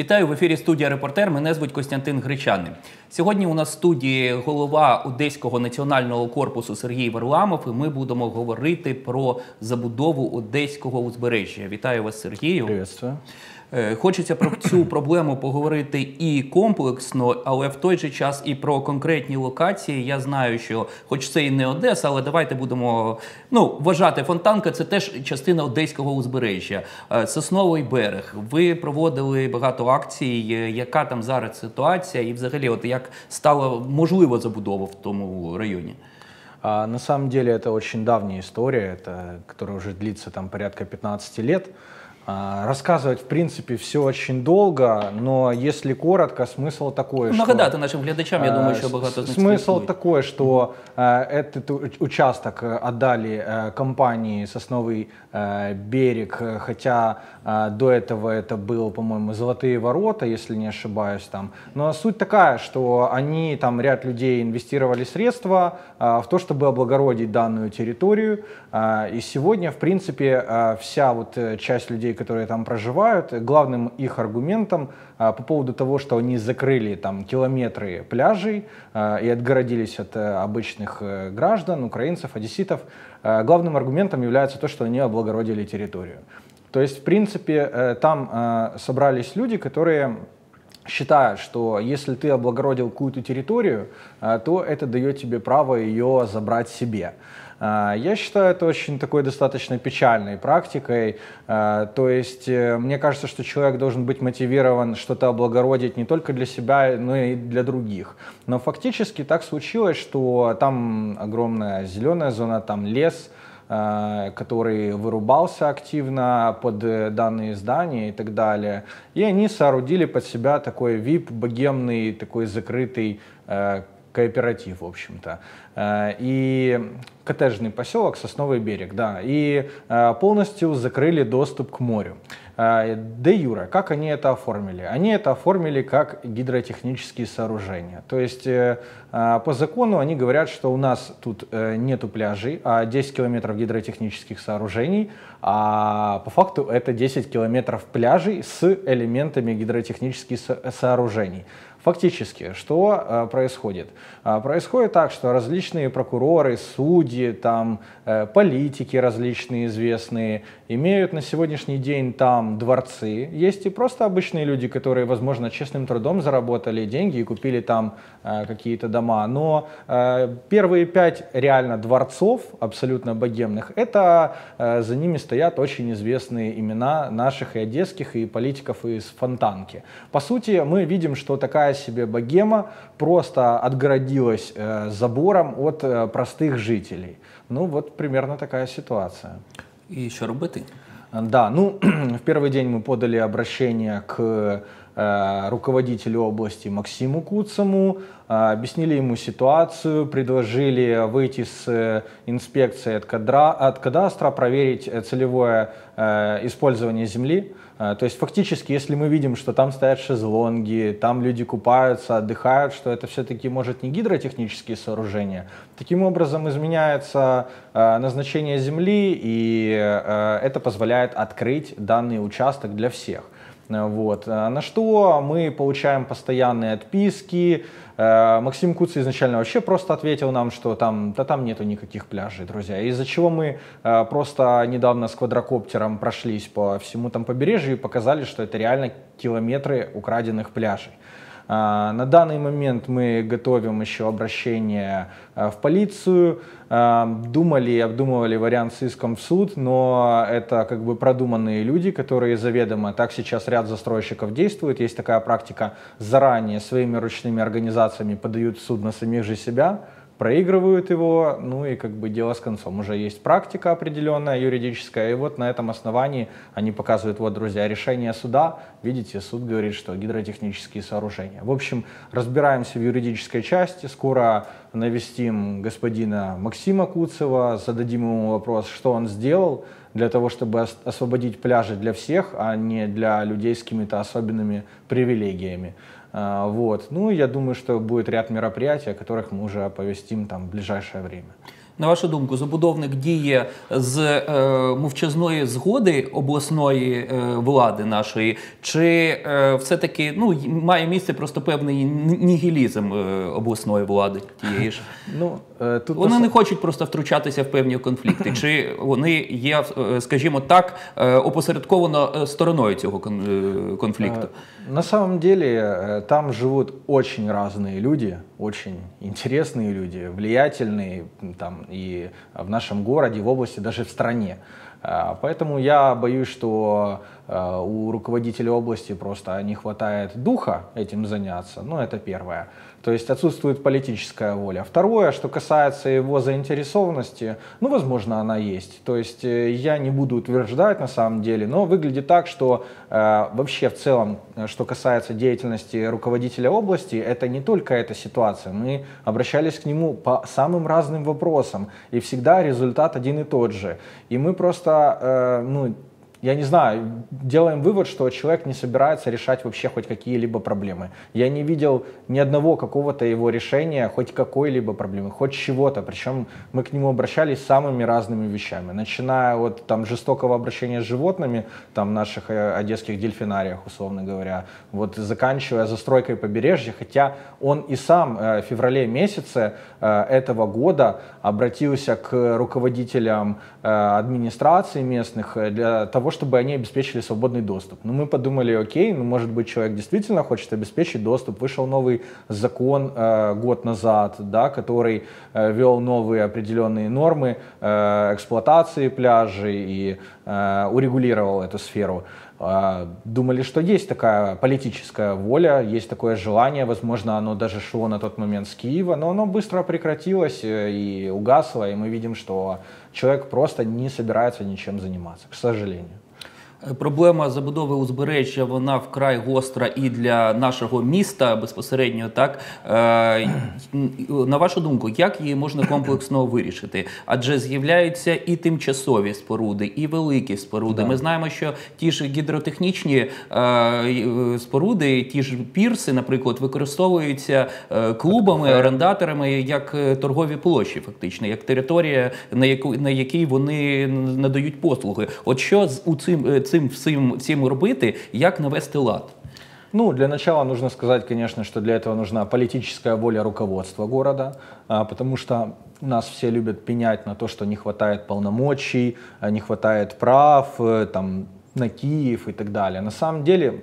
Вітаю в ефірі студія Репортер. Мене звуть Костянтин Гречанин. Сьогодні у нас в студії голова Одеського національного корпусу Сергій Варламов. і Ми будемо говорити про забудову одеського узбережжя. Вітаю вас, Сергію. Приветствую. Е, Хочеться про цю проблему поговорити і комплексно, але в той же час і про конкретні локації. Я знаю, що, хоч це і не Одеса, але давайте будемо ну, вважати, фонтанка це теж частина одеського узбережжя. Е, Сосновий берег. Ви проводили багато акцій. Е, Яка там зараз ситуація? І взагалі, от як стала можлива забудова в тому районі? А, на самом деле это очень давняя история, это, которая уже длится там порядка 15 лет. А, рассказывать, в принципе, все очень долго, но если коротко, смысл такой, Ну, что... Нагадати нашим глядачам, я думаю, Э, що багато з них Смысл такой, что э, этот участок э, отдали э, компании «Сосновый э, берег», э, хотя э, до этого это был, по-моему, «Золотые ворота», если не ошибаюсь там. Но суть такая, что они, там ряд людей инвестировали средства э, в то, чтобы облагородить данную территорию. Э, И сегодня, в принципе, э, вся вот э, часть людей, которые там проживают, главным их аргументом а, по поводу того, что они закрыли там километры пляжей а, и отгородились от э, обычных э, граждан, украинцев, одесситов, а, главным аргументом является то, что они облагородили территорию. То есть, в принципе, э, там собрались люди, которые считают, что если ты облагородил какую-то территорию, а, то это дает тебе право ее забрать себе. А, Я считаю это очень такой достаточно печальной практикой. А, То есть э, мне кажется, что человек должен быть мотивирован что-то облагородить не только для себя, но и для других. Но фактически так случилось, что там огромная зеленая зона, там лес, э, который вырубался активно под э, данные здания и так далее. И они соорудили под себя такой VIP, богемный, такой закрытый э, кооператив, в общем-то. Э, И коттеджный поселок Сосновый берег, да. И э, полностью закрыли доступ к морю. Э, Де юра, как они это оформили? Они это оформили как гидротехнические сооружения. То есть э, э, по закону они говорят, что у нас тут э, нету пляжей, а 10 километров гидротехнических сооружений, а по факту это 10 километров пляжей с элементами гидротехнических со- сооружений. Фактически, что э, происходит? А, происходит так, что различные прокуроры, судьи, там, политики различные известные имеют на сегодняшний день там дворцы. Есть и просто обычные люди, которые, возможно, честным трудом заработали деньги и купили там э, какие-то дома. Но э, первые пять реально дворцов, абсолютно богемных, это э, за ними стоят очень известные имена наших и одесских, и политиков из Фонтанки. По сути, мы видим, что такая себе богема просто отгородилась э, забором от э, простых жителей. Ну вот примерно такая ситуация. І що робити? Да, ну, в первый день мы подали обращение к руководителю области Максиму Куцаму, э, объяснили ему ситуацию, предложили выйти с э, инспекцией от, кадра, от кадастра, проверить э, целевое э, использование земли. Э, То есть фактически, если мы видим, что там стоят шезлонги, там люди купаются, отдыхают, что это все-таки может не гидротехнические сооружения, таким образом изменяется э, назначение земли, и э, это позволяет открыть данный участок для всех. Вот. Э, На что мы получаем постоянные отписки. Э, Максим Куц изначально вообще просто ответил нам, что там, да там нету никаких пляжей, друзья. Из-за чего мы э, просто недавно с квадрокоптером прошлись по всему там побережью и показали, что это реально километры украденных пляжей. А, На данный момент мы готовим еще обращение э, в полицию. А, Думали и обдумывали вариант с иском в суд, но это как бы продуманные люди, которые заведомо, так сейчас ряд застройщиков действует. Есть такая практика, заранее своими ручными организациями подают в суд на самих же себя, проигрывают его, ну и как бы дело с концом. Уже есть практика определенная юридическая, и вот на этом основании они показывают, вот, друзья, решение суда, видите, суд говорит, что гидротехнические сооружения. В общем, разбираемся в юридической части, скоро навестим господина Максима Куцева, зададим ему вопрос, что он сделал для того, чтобы ос- освободить пляжи для всех, а не для людей с какими-то особенными привилегиями. А, Вот. Ну, я думаю, что будет ряд мероприятий, о которых мы уже оповестим там в ближайшее время. На вашу думку, забудовник діє з е, мовчазної згоди обласної е, влади нашої, чи е, все-таки ну, й- має місце просто певний ні- нігілізм е, обласної влади тієї ж? Ну, э, тут Вони на не хочуть просто втручатися в певні конфлікти, чи вони є, е, скажімо так, е, опосередковано е, стороною цього кон- е, конфлікту? Э, На самом деле э, там живут очень разные люди, Очень интересные люди, влиятельные там и в нашем городе, в области, даже в стране. А, Поэтому я боюсь, что у руководителей области просто не хватает духа этим заняться. Ну, это первое. То есть отсутствует политическая воля. Второе, что касается его заинтересованности, ну, возможно, она есть. То есть э, я не буду утверждать на самом деле, но выглядит так, что э, вообще в целом, э, что касается деятельности руководителя области, это не только эта ситуация. Мы обращались к нему по самым разным вопросам, и всегда результат один и тот же. И мы просто, э, ну, я не знаю, делаем вывод, что человек не собирается решать вообще хоть какие-либо проблемы. Я не видел ни одного какого-то его решения, хоть какой-либо проблемы, хоть чего-то. Причем мы к нему обращались самыми разными вещами, начиная от там жестокого обращения с животными, там наших э, одесских дельфинариях, условно говоря, вот заканчивая застройкой побережья, хотя он и сам э, в феврале месяце э, этого года обратился к руководителям э, администрации местных э, для того, чтобы они обеспечили свободный доступ. Ну, мы подумали, окей, ну, может быть, человек действительно хочет обеспечить доступ. Вышел новый закон э, год назад, да, который э, ввел новые определенные нормы э, эксплуатации пляжей и э, урегулировал эту сферу. А, Думали, что есть такая политическая воля, есть такое желание, возможно, оно даже шло на тот момент с Киева, но оно быстро прекратилось э, и угасло, и мы видим, что человек просто не собирается ничем заниматься, к сожалению. Проблема забудови узбережжя вона вкрай гостра і для нашого міста безпосередньо. Так Е, на вашу думку, як її можна комплексно вирішити? Адже з'являються і тимчасові споруди, і великі споруди. Ми знаємо, що ті ж гідротехнічні е, е, споруди, ті ж пірси, наприклад, використовуються клубами, орендаторами як торгові площі, фактично, як територія, на яку на якій вони надають послуги. От що з у цим цим всім всім робити, як навести лад? Ну, для начала нужно сказать, конечно, что для этого нужна политическая воля руководства города, а, потому что нас все любят пенять на то, что не хватает полномочий, а, не хватает прав, э, там, на Киев и так далее. На самом деле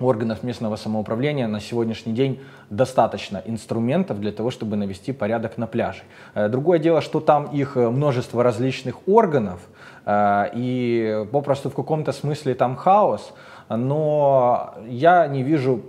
органов местного самоуправления на сегодняшний день достаточно инструментов для того, чтобы навести порядок на пляже. Э, Другое дело, что там их э, множество различных органов, э, и попросту в каком-то смысле там хаос, но я не вижу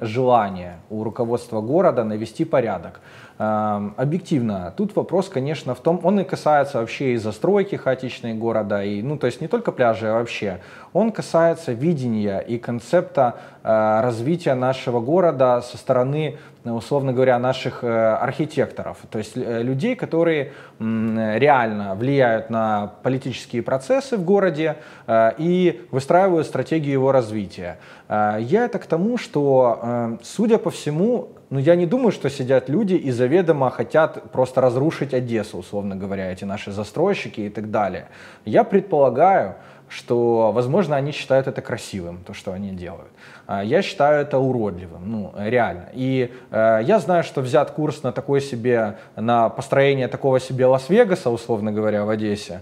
желания у руководства города навести порядок. Объективно, тут вопрос, конечно, в том, он и касается вообще и застройки хаотичной города, и, ну, то есть не только пляжей, а вообще. Он касается видения и концепта э, развития нашего города со стороны, э, условно говоря, наших э, архитекторов, то есть э, людей, которые м, реально влияют на политические процессы в городе э, и выстраивают стратегию его развития. Э, Я это к тому, что, э, судя по всему, ну, я не думаю, что сидят люди и заведомо хотят просто разрушить Одессу, условно говоря, эти наши застройщики и так далее. Я предполагаю, что, возможно, они считают это красивым, то, что они делают. А Я считаю это уродливым, ну, реально. И э, я знаю, что взят курс на такой себе, на построение такого себе Лас-Вегаса, условно говоря, в Одессе,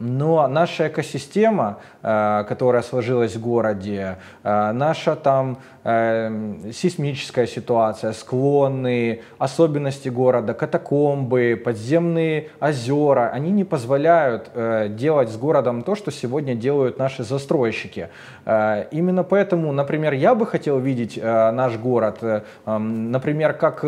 но наша экосистема, э, которая сложилась в городе, э, наша там э, сейсмическая ситуация, склоны, особенности города, катакомбы, подземные озера, они не позволяют делать с городом то, что сегодня делают наши застройщики. Именно поэтому, например, я бы хотел видеть наш город, например, как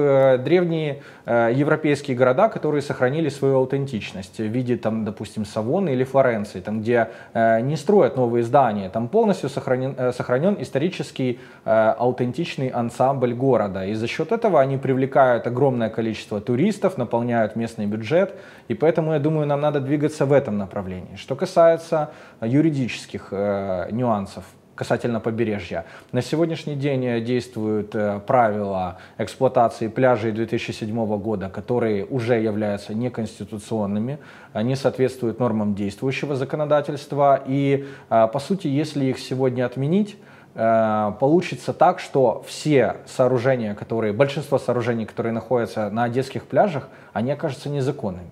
древние европейские города, которые сохранили свою аутентичность в виде, там, допустим, Савоны или Флоренции, там, где э, не строят новые здания, там полностью сохранен, э, сохранен исторический э, аутентичный ансамбль города. И за счет этого они привлекают огромное количество туристов, наполняют местный бюджет. И поэтому, я думаю, нам надо двигаться в этом направлении. Что касается юридических э, нюансов, касательно побережья. На сегодняшний день действуют правила эксплуатации пляжей 2007 года, которые уже являются неконституционными, они соответствуют нормам действующего законодательства, и, по сути, если их сегодня отменить, Э, получится так, что все сооружения, которые, большинство сооружений, которые находятся на одесских пляжах, они окажутся незаконными.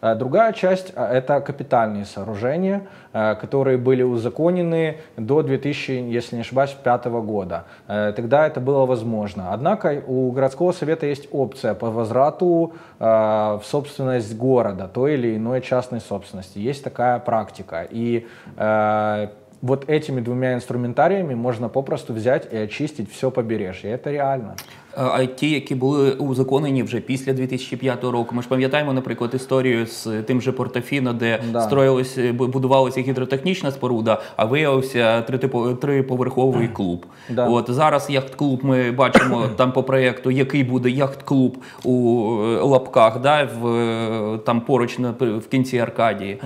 Э, другая часть э, – это капитальные сооружения, которые были узаконены до 2000, если не ошибаюсь, 2005 года. Тогда это было возможно. Однако у городского совета есть опция по возврату в собственность города, той или иной частной собственности. Есть такая практика. И вот этими двумя інструментаріями можна попросту взяти і очистити все побережжя. Це реально. А ті, які були узаконені вже після 2005 року. Ми ж пам'ятаємо, наприклад, історію з тим же Портофіно, де да. строїлось, будувалася гідротехнічна споруда, а виявився триповерховий клуб. Да. От зараз яхт-клуб ми бачимо там по проєкту, який буде яхт-клуб у е, лапках, да, в там поруч на в кінці Аркадії.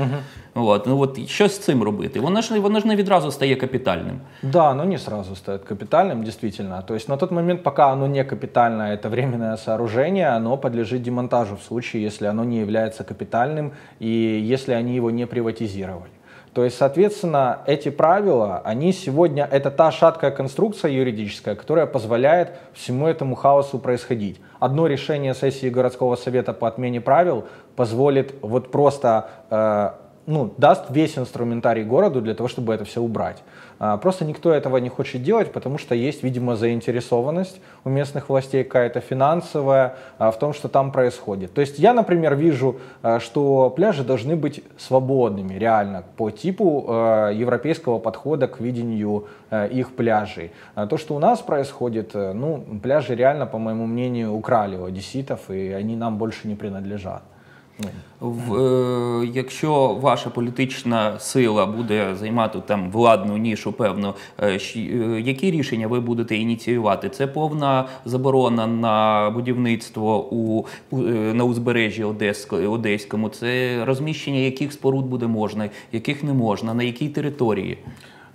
Угу. От, ну от що з цим робити? Воно ж воно ж не відразу стає капітальним. Да, но не сразу стает капитальным, действительно. То есть на тот момент, пока оно не капитальное, это временное сооружение, оно подлежит демонтажу в случае, если оно не является капитальным и если они его не приватизировали. То есть, соответственно, эти правила, они сегодня, это та шаткая конструкция юридическая, которая позволяет всему этому хаосу происходить. Одно решение сессии городского совета по отмене правил позволит вот просто э, ну, даст весь инструментарий городу для того, чтобы это все убрать. А, просто никто этого не хочет делать, потому что есть, видимо, заинтересованность у местных властей какая-то финансовая а, в том, что там происходит. То есть я, например, вижу, а, что пляжи должны быть свободными, реально, по типу европейского подхода к видению их пляжей. То, что у нас происходит, ну, пляжи реально, по моему мнению, украли у одесситов, и они нам больше не принадлежат. В, е, Якщо ваша політична сила буде займати там владну нішу, певно, е, е, які рішення ви будете ініціювати? Це повна заборона на будівництво у, у на узбережжі Одеському, це розміщення яких споруд буде можна, яких не можна, на якій території?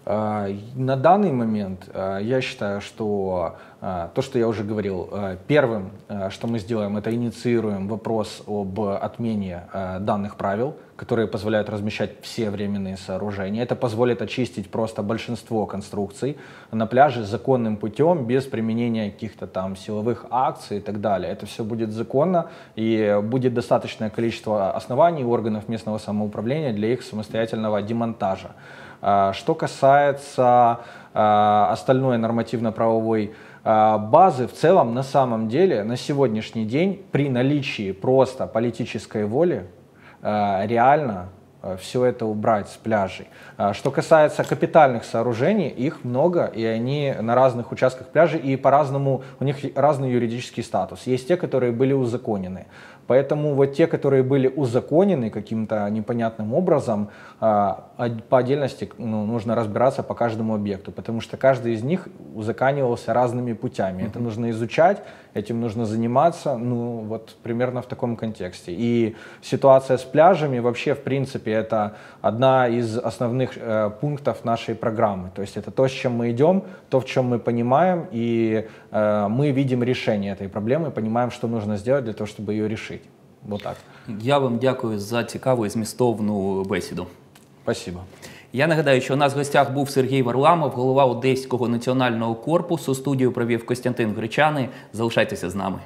На данный момент я считаю, что то, что я уже говорил, первым, что мы сделаем, это инициируем вопрос об отмене данных правил, которые позволяют размещать все временные сооружения. Это позволит очистить просто большинство конструкций на пляже законным путем, без применения каких-то там силовых акций и так далее. Это все будет законно и будет достаточное количество оснований органов местного самоуправления для их самостоятельного демонтажа. А, что касается а, остальной нормативно-правовой а, базы, в целом, на самом деле, на сегодняшний день, при наличии просто политической воли, реально все это убрать с пляжей. Что касается капитальных сооружений, их много, и они на разных участках пляжей, и по-разному, у них разный юридический статус. Есть те, которые были узаконены. Поэтому вот те, которые были узаконены каким-то непонятным образом, а, по отдельности ну, нужно разбираться по каждому объекту, потому что каждый из них узаканивался разными путями. Mm-hmm. Это нужно изучать, этим нужно заниматься, ну вот примерно в таком контексте. И ситуация с пляжами вообще, в принципе, это одна из основных э, пунктов нашей программы. То есть это то, с чем мы идем, то, в чем мы понимаем, и э, мы видим решение этой проблемы, понимаем, что нужно сделать для того, чтобы ее решить. Вот так. Я вам дякую за цікаву і змістовну бесіду. Спасибо. Я нагадаю, що у нас в гостях був Сергій Варламов, голова Одеського національного корпусу. Студію провів Костянтин Гречани. Залишайтеся з нами.